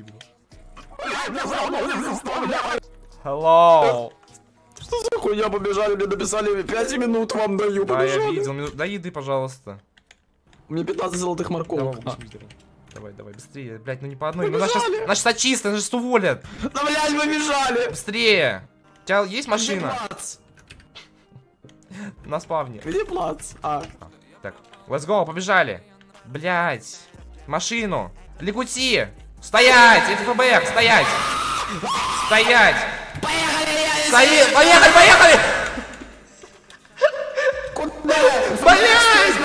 скину. Hello. Что за хуйня побежали? Мне написали 5 минут вам даю. Да, я Побежали. видел. Дай еды, пожалуйста. Мне 15 золотых Давай, морковок. А. Давай, давай, быстрее. Блять, ну не по одной. Ну, Побежали. наша, наша чисто, нас уволят. Да, блядь, вы бежали! Быстрее. У тебя есть Где машина? плац? На спавне. Где плац? А, Так, let's go, побежали. Блять. Машину. Лягути. Стоять! Это ФБР, стоять! Стоять! Стои! Поехали, поехали! Блять!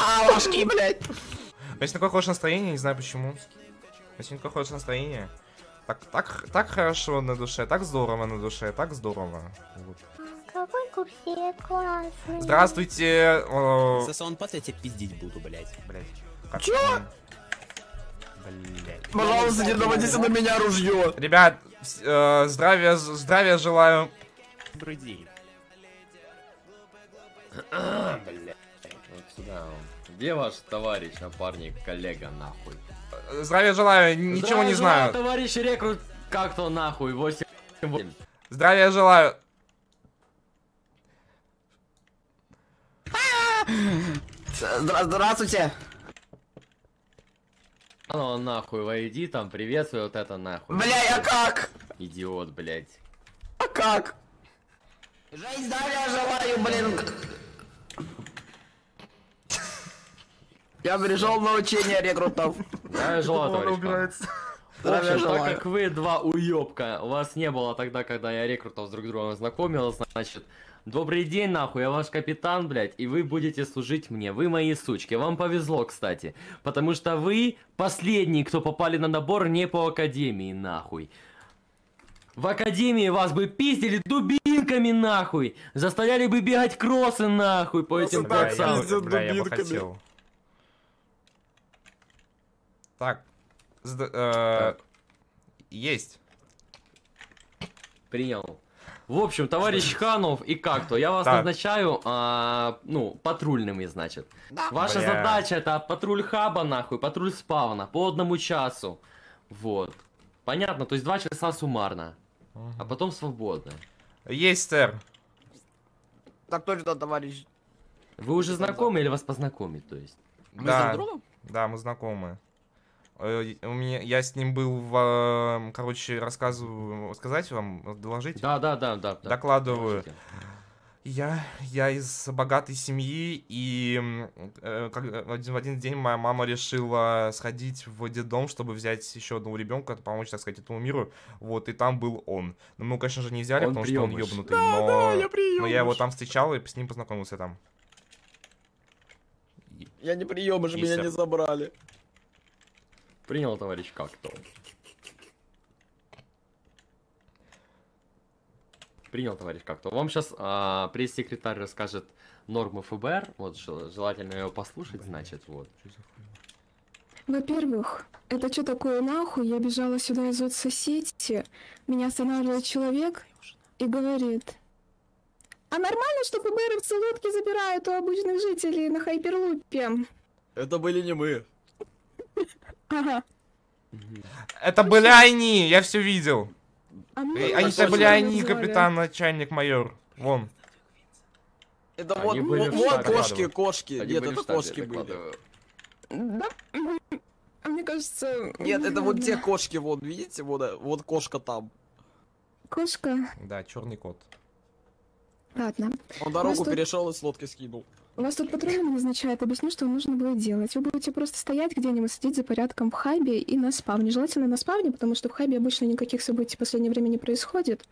а, ложки, блядь. У меня такое хорошее настроение, не знаю почему. У меня такое хорошее настроение. Так, так, так хорошо на душе, так здорово на душе, так здорово. Вот. Какой курсет классный. Здравствуйте. э, За саундпад я тебя пиздить буду, блядь. Блять. Как Чё? Блять. Пожалуйста, не наводите на меня ружье. Ребят, э, здравия, здравия желаю. Добрый день. Вот сюда. он. Где ваш товарищ, напарник, коллега, нахуй? Э, Здравия желаю, ничего не знаю. товарищ рекрут, как то нахуй, 8 Здравия желаю. Здра- Здравствуйте. А ну нахуй, войди там, приветствуй вот это нахуй. Бля, я как? Идиот, блядь. А как? Жизнь здравия желаю, блин. Я пришел на учение рекрутов. Я желаю, товарищ. В Здравия общем, так желаю. как вы два уёбка, у вас не было тогда, когда я рекрутов с друг другом знакомил, значит, добрый день, нахуй, я ваш капитан, блядь, и вы будете служить мне, вы мои сучки. Вам повезло, кстати, потому что вы последние, кто попали на набор не по академии, нахуй. В академии вас бы пиздили дубинками, нахуй, заставляли бы бегать кроссы, нахуй, по этим Бля, я- пацанам. пиздят бля, я бы хотел. Так. Э, Есть. Принял. В общем, товарищ Ханов и как-то, я вас Так. назначаю, а, ну, патрульными, значит. Ваша Бля. задача это патруль хаба, нахуй, патруль спавна, по одному часу. Вот. Понятно, то есть два часа суммарно, а потом свободно. Есть, сэр. Так точно, товарищ. Вы уже знакомы или вас познакомить, то есть? да. Да, мы знакомы. Э, У меня, я с ним был в, э, короче, рассказываю, сказать вам, доложить? Да, да, да, да. да. Докладываю. Скажите. Я, я из богатой семьи, и э, как- э, один, в один день моя мама решила сходить в детдом, чтобы взять еще одного ребенка, помочь, так сказать, этому миру. Вот, и там был он. Но мы, конечно же, не взяли, Он потому что он ебнутый, но, я но я его приемыш. там встречал и с ним познакомился там. Я не приемыш, меня Мистер. не забрали. Принял, товарищ как-то. Принял, товарищ как-то. Вам сейчас пресс-секретарь расскажет нормы ФБР. Вот жел- желательно ее послушать, значит, вот. Во-первых, это что такое нахуй? Я бежала сюда из соцсети, меня останавливает человек и говорит, а нормально, что ФБРовцы лодки забирают у обычных жителей на Хайперлупе? Это были не мы. Ага. Это были они, я все видел. А мы Э, его Они тоже это были они, капитан, начальник, майор. Вон. Это вот, вот, кошки, кошки. Они Нет, это кошки были. Да? А мне кажется... Нет, это вот те кошки, вот, видите, вот, э, вот кошка там. Кошка. Да, черный кот. Ладно. Он дорогу Просто- перешел и с лодки скинул. Вас тут патрульный назначает, объясню, что нужно будет делать. Вы будете просто стоять где-нибудь, следить за порядком в хабе и на спавне. Желательно на спавне, потому что в хабе обычно никаких событий в последнее время не происходит.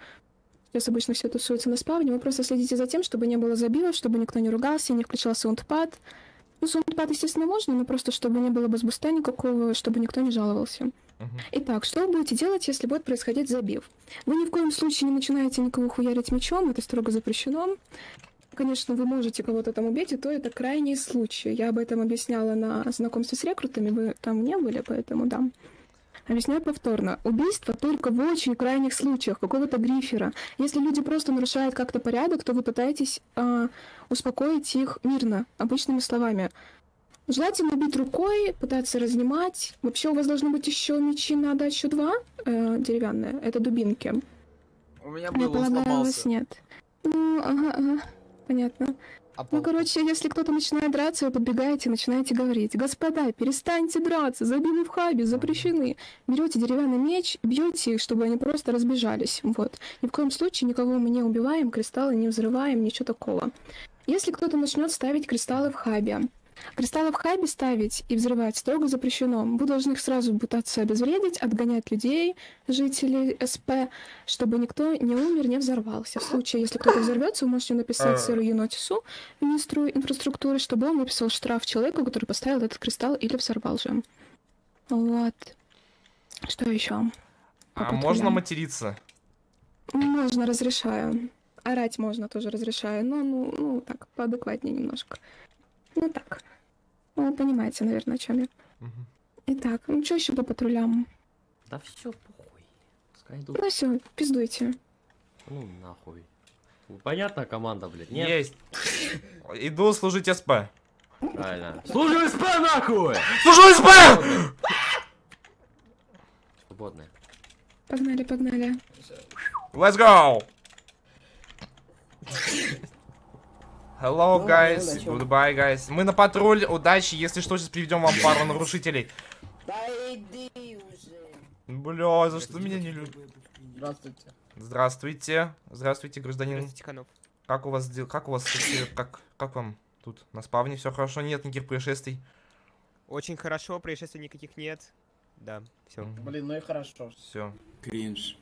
Сейчас обычно все тусуется на спавне. Вы просто следите за тем, чтобы не было забивов, чтобы никто не ругался, не включал саундпад. Ну, саундпад, естественно, можно, но просто чтобы не было базбуста никакого, чтобы никто не жаловался. Итак, что вы будете делать, если будет происходить забив? Вы ни в коем случае не начинаете никого хуярить мечом, это строго запрещено. Конечно, вы можете кого-то там убить, и то это крайний случай. Я об этом объясняла на знакомстве с рекрутами, вы там не были, поэтому да. Объясняю повторно. Убийство только в очень крайних случаях какого-то грифера. Если люди просто нарушают как-то порядок, то вы пытаетесь а, успокоить их мирно, обычными словами. Желательно бить рукой, пытаться разнимать. Вообще у вас должно быть еще мечи на отдачу 2 э, деревянные. Это дубинки. У меня Я был, он полагаю, у вас сломался. нет. Ну, ага, ага. Понятно. А Ну, короче, если кто-то начинает драться, вы подбегаете и начинаете говорить. Господа, перестаньте драться, забили в хабе, запрещены. Берете деревянный меч, бьете их, чтобы они просто разбежались. Вот. Ни в коем случае никого мы не убиваем, кристаллы не взрываем, ничего такого. Если кто-то начнет ставить кристаллы в хабе, Кристаллы в хабе ставить и взрывать строго запрещено. Вы должны их сразу пытаться обезвредить, отгонять людей, жителей СП, чтобы никто не умер, не взорвался. В случае, если кто-то взорвется, вы можете написать А. сэру Енотису, министру инфраструктуры, чтобы он выписал штраф человеку, который поставил этот кристалл или взорвал же. Вот. Что еще? А можно материться? Можно, разрешаю. Орать можно, тоже разрешаю. Но, ну, ну, так, поадекватнее немножко. Ну, так. Ну, вы понимаете, наверное, о чем я. Итак, ну, что еще по патрулям? Да все похуй. Пускай идут. Ну, все, пиздуйте. Ну нахуй. Понятно, команда, блядь? Нет? Есть. Иду служить СП. Правильно. Служи СП нахуй! Служу СП! Свободные. Погнали, погнали. Let's go! Hello, Ну, guys. Goodbye, guys. Мы на патруль. Удачи. Если что, сейчас приведем вам пару нарушителей. Да иди уже. Бля, за что меня не любят? Здравствуйте. Здравствуйте. Здравствуйте, гражданин. Здравствуйте, Канов. Как у вас дел? Как у вас как как вам тут на спавне все хорошо? Нет никаких происшествий? Очень хорошо, происшествий никаких нет. Да, все. Блин, ну и хорошо. Все. Кринж.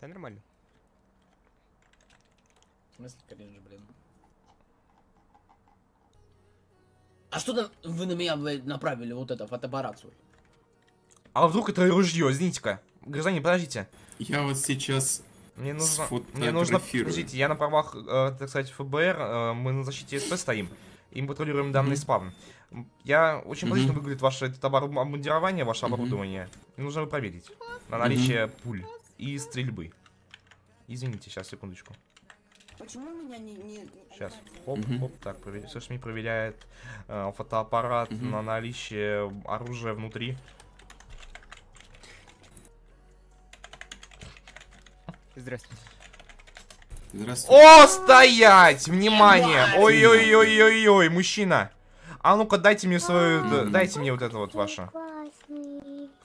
Да нормально. В смысле кринж, блин? А что там вы на меня блядь, направили вот это фотоаппарат свой? А вдруг это ружье? Извините-ка. Гражданин, подождите. Я вот сейчас... Мне нужно, мне нужно, подождите, я на правах, э, так сказать, ФБР, э, мы на защите СП стоим, и мы патрулируем данный Мгм. спавн. Я, очень подозрительно выглядит ваше это обмундирование, ваше Мгм. оборудование. Мне нужно проверить на наличие пуль и стрельбы. Извините, сейчас, секундочку. Почему меня не... не... Сейчас. Оп, Мгм. оп, так, проверь. Слушай, проверяет э, фотоаппарат Мгм. на наличие оружия внутри. Здравствуйте. Здравствуйте. О, стоять! Внимание! Ой-ой-ой-ой-ой, мужчина! А ну-ка, дайте мне свою... Дайте мне вот это вот ваше.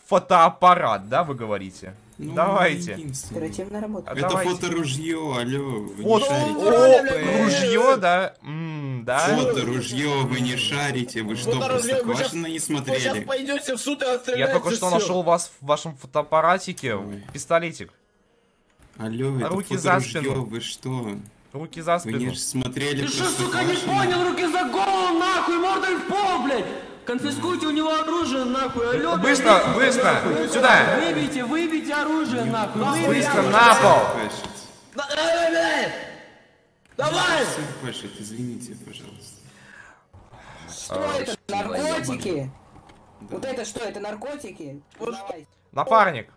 Фотоаппарат, да, вы говорите? Ну, Давайте. Оперативная работа. А Это давайте. фоторужье, алло, вы Вот, не шарите. о, ружье, да? М, да? Фоторужье, вы не шарите, вы что, вы Простоквашино не Вы сейчас смотрели? пойдете в суд и отстреляете Я только что нашел вас в вашем фотоаппаратике, Ой. пистолетик. Алло, это Руки за фоторужье, спину. вы что? Руки за Вы спину. не смотрели Ты что, сука, не понял? Руки за голову, нахуй, мордой в пол, блядь! Конфискуйте у него оружие, нахуй, алло, блядь, Быстро, быстро, сюда! Выбейте, выбейте оружие, нахуй, выбейте. Быстро на пол! Да- Давай, давай! Давай! Сыр Пашет, извините, пожалуйста. Что это? Наркотики? Вот это что? Это наркотики? Давай. Напарник,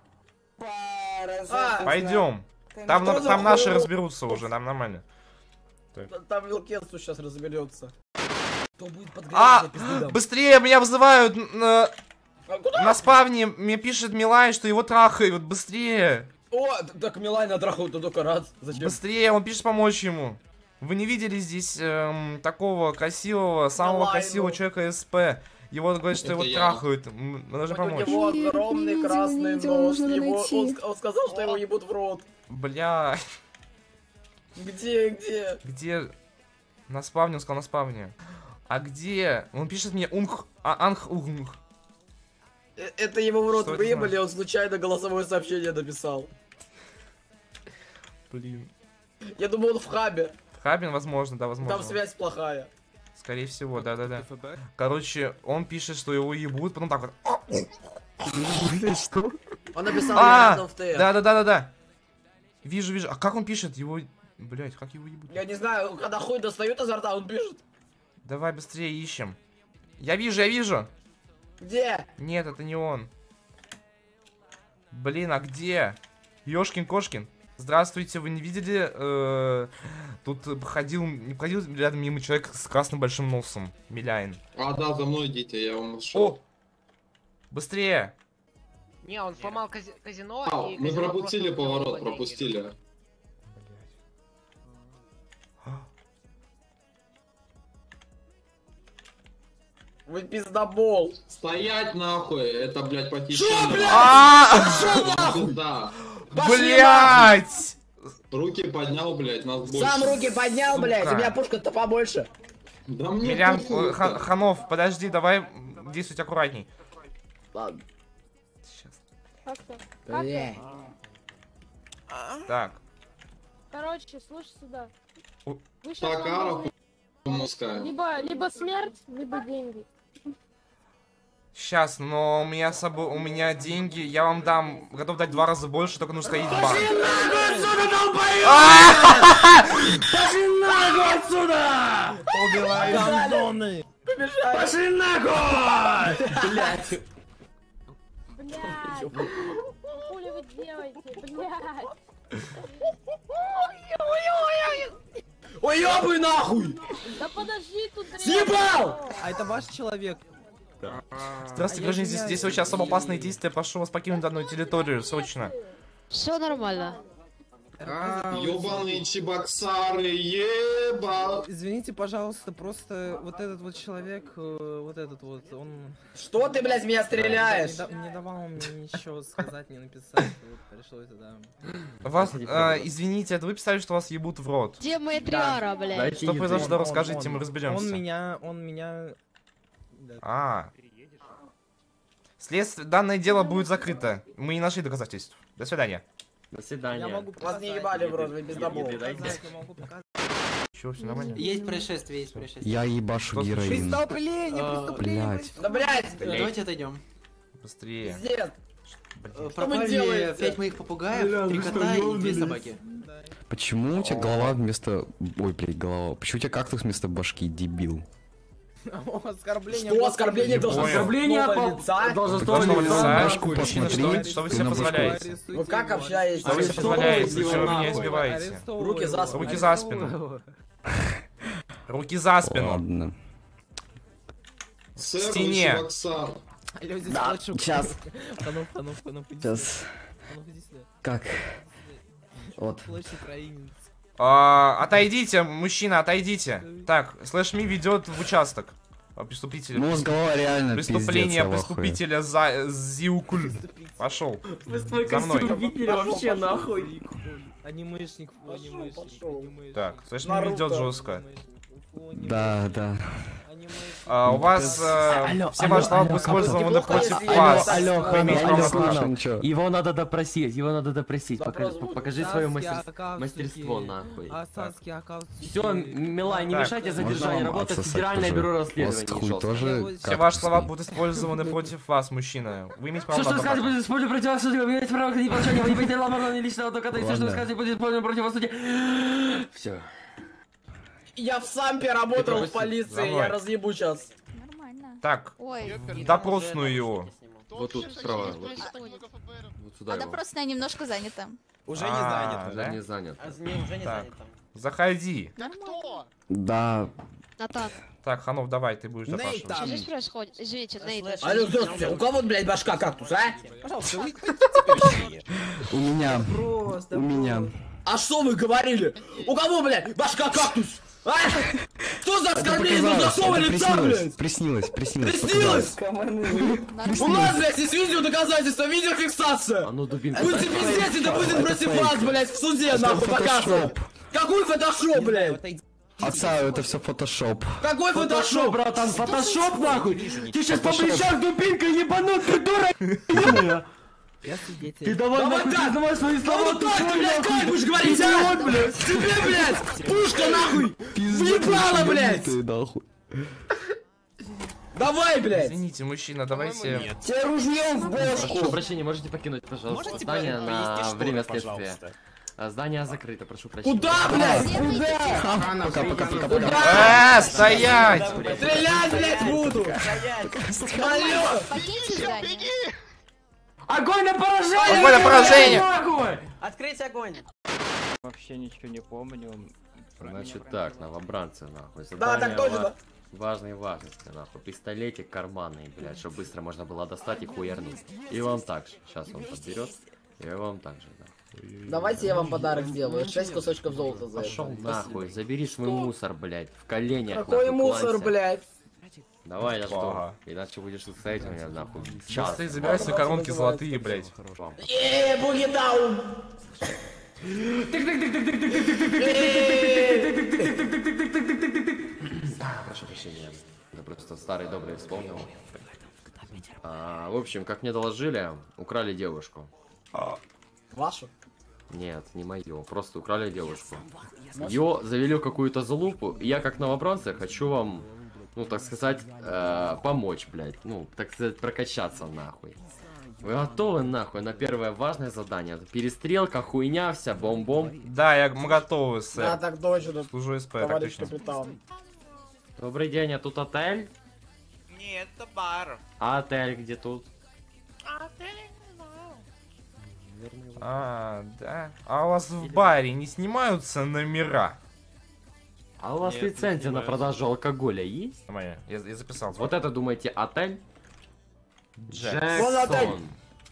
Пара- пойдем. Там, на- там наши разберутся уже, нам нормально. Там Вилкенство сейчас разберется. Кто будет под А, быстрее, меня вызывают на, А на спавне. Мне пишет Милай, что его трахают. Быстрее, О, так Милана трахают, то только рад. Зачем? быстрее, он пишет помочь ему. Вы не видели здесь эм, такого красивого, самого Милайну. красивого человека СП? Его говорят, что его трахают. М, Мы должны Так у помочь. него огромный не красный не нужно Его, он, он сказал, что его ебут в рот. Бля, Где, где? где? На спавне, он сказал на спавне. А где? Он пишет мне унх, а, анх, унх. Э, Это его в рот Что выебали, он случайно голосовое сообщение написал. Блин. Я думал, он в хабе. Хабин, возможно, да, возможно. Там связь плохая. Скорее всего, да-да-да. Короче, он пишет, что его ебут, потом так вот. Что? Он написал, А, в ТФ. Да-да-да-да-да. Вижу, вижу. А как он пишет? Его... Блять, как его ебут? Я не знаю, когда хуй достают изо рта, он пишет. Давай быстрее ищем. Я вижу, я вижу. Где? Нет, это не он. Блин, а где? Ёшкин Кошкин. Здравствуйте, вы не видели? э, тут ходил, не ходил рядом мимо человек с красным большим носом. Миляин. А, да, за мной идите, я вам нашел. О! Быстрее! Не, он сломал кази- казино А, и мы казино пропустили поворот, выплатило деньги. Вы пиздобол. Стоять нахуй, это, блядь, потише. Шо, блядь? А! Да. Пошли Блять! Руки поднял, блядь, нас больше. Сам руки поднял, блядь, у меня пушка-то побольше. Да мне э, Ха- Ханов, подожди, давай действовать аккуратней. Ладно. Сейчас. Бля. Так. Короче, слушай сюда. Вы сейчас Так, либо, либо смерть, либо деньги. Сейчас, но у меня с собой, у меня деньги, я вам дам, готов дать два раза больше, только нужно сходить в банк. Пошли нахуй отсюда! Гандоны. Пошли нахуй! Блять. Блядь! Хули вы делаете, блядь! Ой, ёбай нахуй! Да подожди тут! Съебал! А это ваш человек? Здравствуйте, А я граждане, здесь, здесь очень особо опасные действия, прошу вас покинуть данную территорию, срочно. Все нормально. Ёбаные чебоксары, еба. Извините, пожалуйста, просто вот этот вот человек, э, вот этот вот, он Что ты, блядь, меня стреляешь? да- не давал мне ничего сказать, не написать, вот пришлось, да. Вас, э, извините, это вы писали, что вас ебут в рот. Где моя триара, блядь? Что произошло, расскажите, он- мы разберемся. Он меня, он меня... А. Следствие, данное дело будет закрыто. Мы не нашли доказательств. До свидания. До свидания. Я могу Вас не ебали в рот, вы могу показать. Чего, все нормально? Есть происшествие, есть происшествие. Я ебашу героин. Преступление, А, преступление. Да, блядь, Давайте отойдем. Быстрее. Что вы делаете? моих попугаев, три кота и две собаки. Почему у тебя голова вместо... Ой, блядь, голова. Почему у тебя кактус вместо башки, дебил? Оскорбление. Что оскорбление должно. Оскорбление по... лица? должностного лица. посмотри, вы- что вы себе позволяете? Вы как общаетесь? Что вы себе позволяете? Чего вы меня избиваете? Руки за спину. Руки за спину. Руки за спину. Ладно. Стене. Да, сейчас. Сейчас. Как? Вот. А, отойдите, мужчина, отойдите. Так, слэш ми ведет в участок. А, Преступителя. Ну, голова реально Преступление пиздец, преступителя за Зиукуль. Пошел. За мной. вообще нахуй? Анимешник, фу, анимешник, пошел. анимешник. Так, слэш ми Наруто. ведет жестко. Да, да. А, у вас э, Алло, все алло, ваши слова алло, будут использованы неплохо, против если вас. алло, Вы алло, имеете алло, право ничего. Его надо допросить, его надо допросить. Покажи, будет? покажи свое Саски, мастер- Акацуки. мастерство нахуй. А. Все, Милай, не Так, мешайте Можно задержанию. вам Работает отсосать Федеральное тоже? бюро У вас расследований. хуй тоже Все ваши слова будут использованы против вас, мужчина. Вы имеете право Все, на что скажете, адвоката. будет использовано против вас, вы имеете право ходить молчание, вы не права ни личного адвоката, и все, что вы Ладно. скажете, будет использовано против вас в суде. Все. Я в Сампе работал в полиции, мной. я разъебу сейчас. Нормально. Так, Ой, допросную его. Вот тут справа, вот, вот сюда его. допросная немножко занята. Уже А, не занято. да? Не занят. уже не Так. Заходи. Да. Натан, Так, Ханов, давай, ты будешь Нейтан. допрашивать. что здесь происходит? Извините, Нейтан. Алло, здравствуйте, у кого, блядь, башка кактус, а? Пожалуйста, вы У меня. просто. У меня. А что вы говорили? У кого, блядь, башка кактус? А? Что за оскорбление возрастного это лица, приснилось, блядь? приснилось, приснилось, Приснилось? У нас, блядь, есть видеодоказательства, А видеофиксация. ну дубинка. Будете пиздец, это будет против вас, блядь, в суде, нахуй, показывать. Какой фотошоп, блядь? Отца, это все фотошоп. Какой Фотошоп, братан, фотошоп нахуй! Ты сейчас по плечах дубинкой ебанут, придурок! Я Ты давай Давай нахуй признавай свои А слова, вот ты так ты, блядь, как будешь говорить, а? Тебе, блядь, пушка, нахуй! Въебала, блядь! Ты нахуй. Давай, блядь! Извините, мужчина, давайте... Тебе ружьем в Прошу бошку. прощения, можете покинуть, пожалуйста, здание на время следствия. А, Здание закрыто, прошу прощения. Куда, блядь? Пока, пока, пока, пока. Э, стоять! Стрелять, блядь, буду! Алло! Огонь на поражение! Огонь на поражение! Открыть огонь. вообще ничего не помню. Значит так, новобранцы, нахуй. Да, так точно. ва- Важной важности, нахуй. Пистолетик карманный, блядь, чтобы быстро можно было достать и хуярнуть. И вам так же. Сейчас он подберет. И вам так же. Давайте я вам подарок сделаю. Шесть кусочков золота за Пошел это. нахуй, забери свой мусор, блядь, в коленях. Какой нахуй, мусор, кланяйся. блядь? Давай, я жду. Ага. Иначе будешь тут стоять у меня, нахуй. Час. Просто забирай свои коронки золотые, блядь. Еее, буги даун! Прошу прощения. Я просто старый добрый вспомнил. А, в общем, как мне доложили, украли девушку. Вашу? Нет, не мою, просто украли девушку. Ее завели в какую-то залупу, и я как новобранцы хочу вам, ну так сказать, э, помочь, блядь. Ну, так сказать, прокачаться нахуй. Вы готовы нахуй на первое важное задание? Перестрелка, хуйня вся, бом-бом. Да, я мы готовы, Да, сэр. так точно, Служу СП, так товарищ точно. капитан. Добрый день, а тут отель? Нет, это бар. А отель где тут? А, да. А у вас в баре не снимаются номера? А у вас Нет, лицензия на продажу алкоголя есть? Моя, я, я записал. Вот это, думаете, отель? Джексон. Вон отель!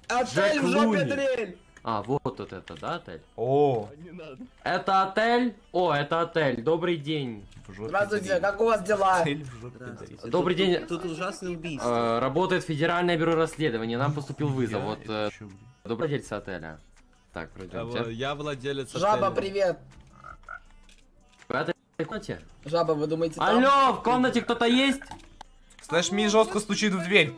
Отель в жопе Луни. дрель! А, вот вот это, да, отель? О, Это отель? О, это отель. Добрый день. Здравствуйте, как у вас дела? Добрый день. Тут ужасное убийство. Э, работает Федеральное бюро расследования. Нам поступил вызов. Вот э, добрый владельца отеля. Так, пройдемте. Я владелец Жаба, привет! В этой комнате? Жаба, вы думаете там? Алло, в комнате кто-то есть? Слэш Ми жестко стучит в дверь.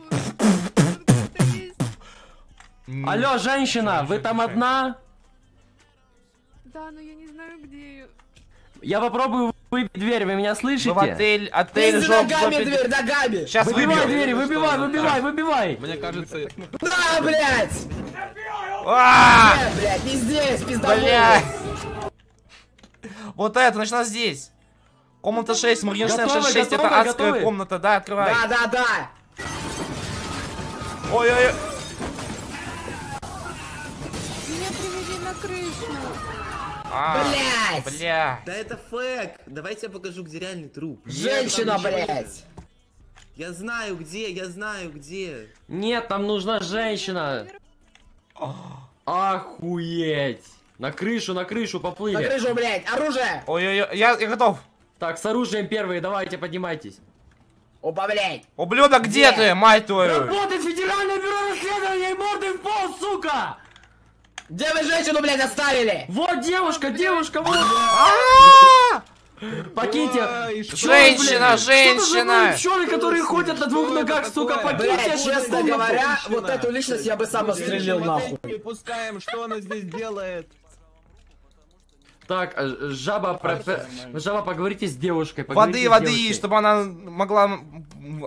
Алло, женщина, вы там одна? Да, но я не знаю, где ее. Я попробую выбить дверь, вы меня слышите? Мы в отель, отель Пизди жоп, ногами жопе- дверь, ногами! Сейчас Выбивай выбью. двери, выбивай, выбивай, выбивай! Мне кажется, Да, блядь! А! Блядь, не здесь, пиздобол! Вот это, значит, она здесь. Комната 6, Моргенштерн Готовы, 66, это готовы, адская готовы? комната, да, открывай. Да, да, да! Ой-ой-ой. Меня привели на крышу. А, Блядь! Бля. Да это фэк! Давайте я покажу, где реальный труп. Женщина, нет. Я знаю где, я знаю где. Нет, там нужна женщина. Охуеть! На крышу, на крышу поплыли. На крышу, блядь! Оружие! Ой-ой-ой, я, я готов. Так, с оружием первые, давайте, поднимайтесь. Опа, блядь! Ублюдок, где Где? ты, мать твою? Работает Федеральное бюро расследования и морды в пол, сука! Где вы женщину, блядь, оставили? Вот девушка, девушка, вот! Покиньте! Ой, Женщина, женщина! Что за пчелы, которые ходят на двух ногах, сука, покиньте честно говоря, женщина. вот эту личность я бы сам отстрелил нахуй. Не пускаем, что она здесь делает? Так, э, жаба, про- жаба, поговорите с девушкой. Воды, поговорите с воды, девушкой. чтобы она могла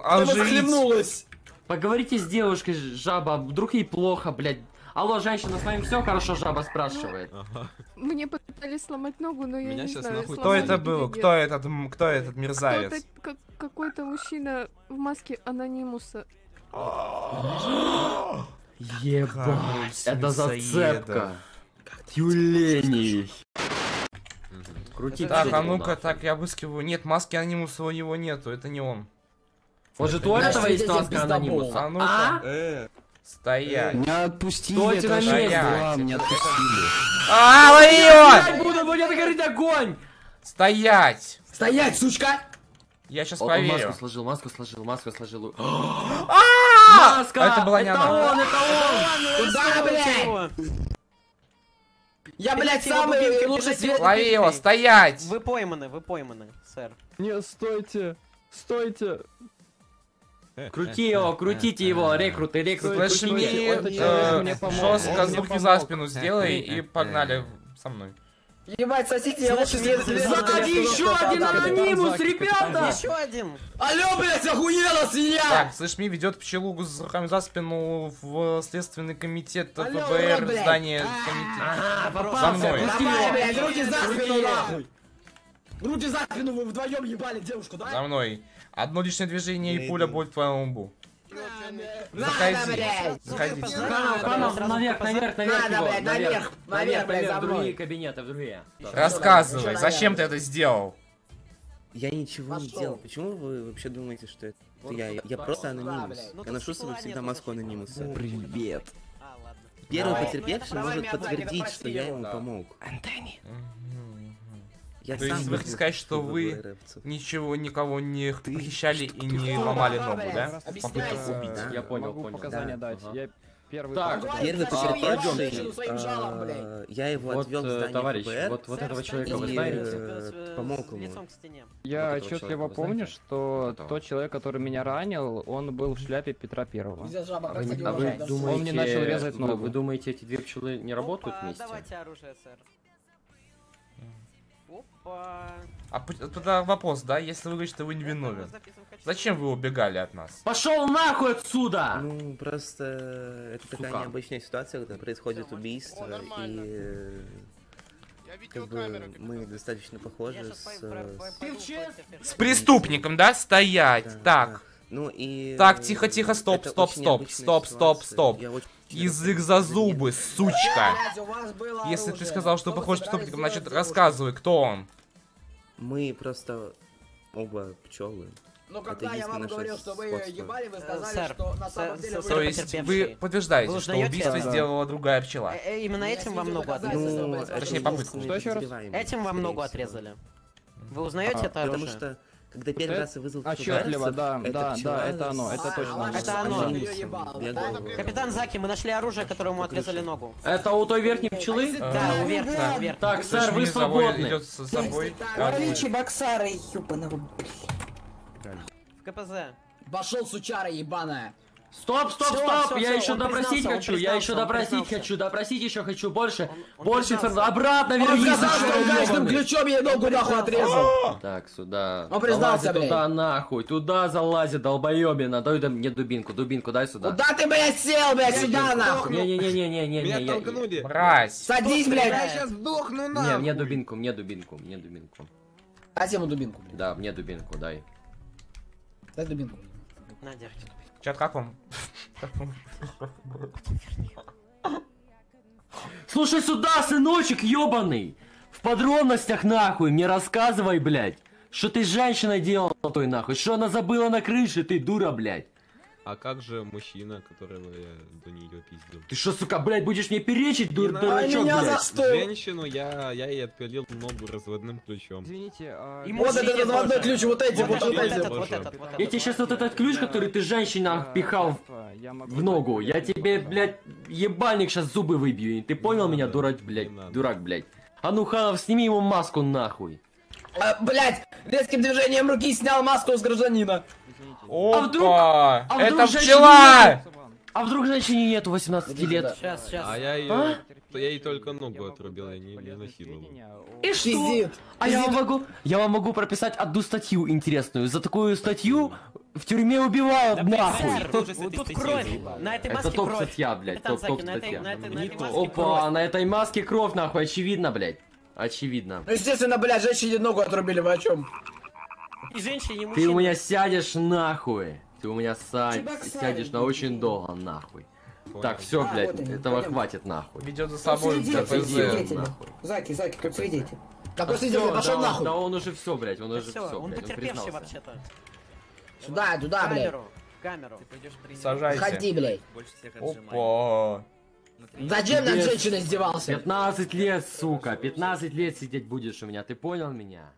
оживить. восхлебнулась! Поговорите с девушкой, жаба, вдруг ей плохо, блядь. Алло, женщина, с вами все хорошо, жаба спрашивает. Мне пытались сломать ногу, но я Меня не щас знаю, нахуй Кто сломали это или был? нет. Кто этот, м, кто этот мерзавец? Кто-то, как- какой-то мужчина в маске анонимуса. Ебать, это зацепка. Тюленей. Крутите. Так, а ну-ка, так, я обыскиваю. Нет, маски анимуса у него нету, это не он. Может, у этого есть маска анонимуса? А ну-ка. А? Э, Стоять. Меня отпустили, Стойте это на меня отпустили. А, лови его! Блядь, буду, будет гореть огонь! Стоять! Стоять, сучка! Я сейчас проверю. маску сложил, маску сложил, маску сложил. А! Маска! Это была не она. он, это он! Куда, блядь? Я, блядь, самый лучший свет... Лови его, стоять! Вы пойманы, вы пойманы, сэр. Не, стойте, стойте. Крути его, крутите его, рекруты, рекруты, крутите. мне он жестко мне звуки за спину сделай и погнали со мной. Ебать, сосите, я лучше свет... Сзади еще один анонимус, ребята! Еще один! Алло, блядь, охуела, свинья! Так, слышь, ми ведет пчелу с руками за спину в следственный комитет ФБР, здание комитета. Ага, За попался, мной. крути Давай, блядь, руки за спину, нахуй! Руки за спину, вы вдвоем ебали девушку, За да? мной. Одно лишнее движение и пуля будет в твоем лбу. Заходи, канал, наверх, наверх, наверх Надо, его, блядь, наверх, наверх, блядь, за в другие мной. кабинеты, в другие. Рассказывай, зачем ты это сделал? Я ничего не делал. Почему вы вообще думаете, что это я? Я, просто анонимус. Я ношу с собой всегда маску анонимуса. Привет. Первый Давай. потерпевший может подтвердить, что я ему помог. Антони. Я То есть вы хотите сказать, что вы ничего, никого не похищали и не ломали ногу, да? Объясняйся. убить. Да. Я понял, Могу понял. показания Да. дать. Ага. Я первый... Так, Первый потерпевший, э, я его Вот, отвел в э, здание товарищ, ФБР. вот, вот этого человека вы знаете? помог ему. Я отчетливо помню, что тот человек, который меня ранил, он был в шляпе Петра Первого. А вы, а думаете, Он мне начал резать ногу. Вы думаете, эти две пчелы не работают А, вместе? Давайте оружие, сэр. Опа. А тогда вопрос, да, если вы говорите, что вы невиновен, зачем вы убегали от нас? Пошел нахуй отсюда! Ну, просто это такая Сука. необычная ситуация, когда происходит убийство, и э, как бы мы достаточно похожи с... э, с- преступником, да, стоять, да, так. да. Ну и... Так, э, тихо, тихо, стоп, стоп, стоп, стоп, стоп, стоп. Язык за зубы, сучка. Если ты сказал, что вы похож преступником, значит, рассказывай, кто он. Мы просто оба пчелы. Ну, Это когда я вам говорил, что вы сходство. ебали, вы сказали, сэр, что на самом сэр, деле сэр, То вы... есть вы подтверждаете, Вы что убийство это? сделала другая пчела. Э, Именно Есть этим вам ногу отрезали. Ну, Точнее, попытку. Что еще раз? Этим вам ногу отрезали. Вы узнаете А, это Потому что, когда первый это раз я вызвал отчетливо, да, эта да, пчела да, это оно, это точно оно. Это оно. да? Капитан Заки, мы нашли оружие, которому отрезали ногу. Это у той верхней пчелы? Да, у верхней, да. у верхней. Так, сэр, вы свободны. идет с собой. Наличие боксара, ёбаного. В КПЗ. Пошел, сучара ебаная. Стоп, стоп, Всё, стоп! всё, я всё, еще он допросить признался, он хочу, я признался, еще он допросить признался. хочу, допросить еще хочу больше, он больше информации. Обратно Он вернись! сказал, что он ещё гаечным ёбаный. ключом ей ногу нахуй отрезал. Так, сюда. Он признался, Залазит блядь. туда нахуй, туда залазит, долбоебина. Дай дай мне дубинку, дубинку дай сюда. Куда ты, блядь, сел, блядь, сюда, нахуй? Не-не-не-не-не-не. Меня я- толкнули. Мразь. Садись, Я блядь. сейчас сдохну Не, нахуй. мне дубинку, мне дубинку, мне дубинку. Дайте ему дубинку, блядь. Да, мне дубинку, дай. Дай дубинку. На, держите. Чат, как вам? Слушай сюда, сыночек ебаный! В подробностях нахуй мне рассказывай, блядь. Что ты с женщиной делал той нахуй? Что она забыла на крыше, ты дура, блядь? А как же мужчина, которого я до нее пиздил? Ты что, сука, блядь, будешь мне перечить, дур, дурачок, меня блядь? за что? Женщину я, я ей отпилил ногу разводным ключом. Извините, а... И Вот этот разводной тоже. ключ, вот эти, Вот вот этот, вот эти. этот, вот этот, вот Я тебе сейчас вот этот ключ, который ты женщина впихал в ногу, я тебе блядь, ебальник сейчас зубы выбью. Ты понял меня, дурак, блядь, дурак, блядь. А ну, Ханов, сними ему маску нахуй. А, Блядь, резким движением руки снял маску с гражданина. Вдруг- Опа! а Это вдруг женщине пчела! А вдруг женщине нету 18 лет? Сейчас, сейчас. А я ее, А? я ей только ногу отрубил, я не, не насиловал. И что? Пиздит. А я вам могу, я вам могу прописать одну статью интересную. За такую статью в тюрьме убивают нахуй. Сэр, тут, тут кровь. На этой Это маске топ кровь. статья, блядь, топ топ статья. на этой- на этой маске Опа, кровь. на этой маске кровь нахуй, очевидно, блядь. Очевидно. Ну, естественно, блядь, женщине ногу отрубили, вы о чем? И женщине, и Ты мужчине. у меня сядешь нахуй. Ты у меня са- Чебоксары, сядешь на очень долго нахуй. Так, все, А, блядь, вот они, этого пойдем. хватит нахуй. Ведет за собой ДПЗ. Заки, Заки, тут свидетель. Какой свидетель, пошел да, нахуй. Да он уже все, блядь, он уже Все, он потерпевший вообще-то. Сюда, туда, блядь. Камеру, камеру. Сажайся. Ходи, блядь. Опа. Зачем над женщиной издевался? 15 лет, сука, 15 лет сидеть будешь у меня, ты понял меня?